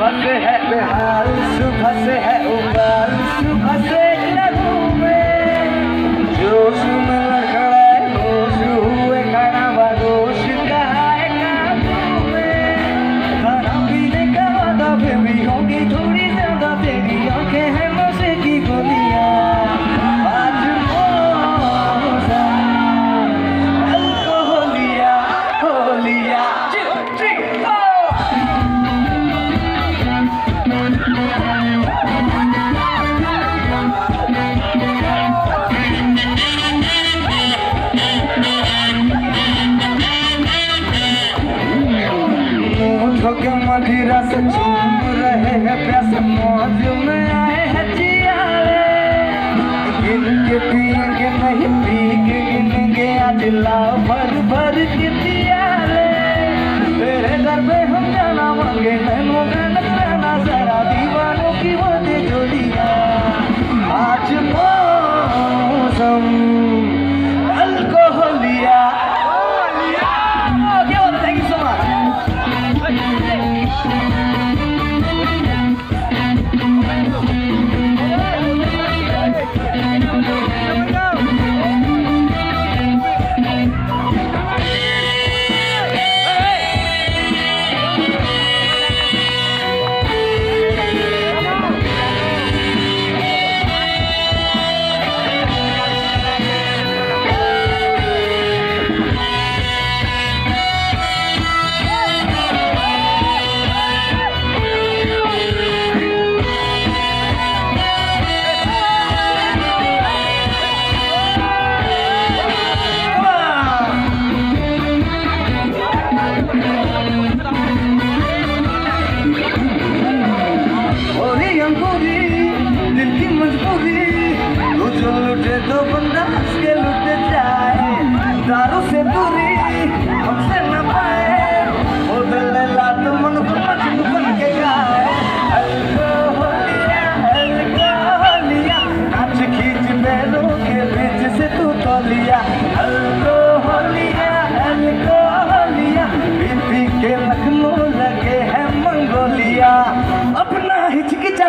بند ہے بہار صبح سے ہے عمر صبح سے لگوں میں۔ جو سن بھی رس چوم رہے ہیں پیس موج میں آئے ہیں جیارے گن کے پئیں گے نہیں پی کے گن گے آج لاؤ بھر بھر کے دیارے تیرے در پہ ہم جانا مانگے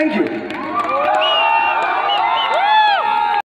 Thank you.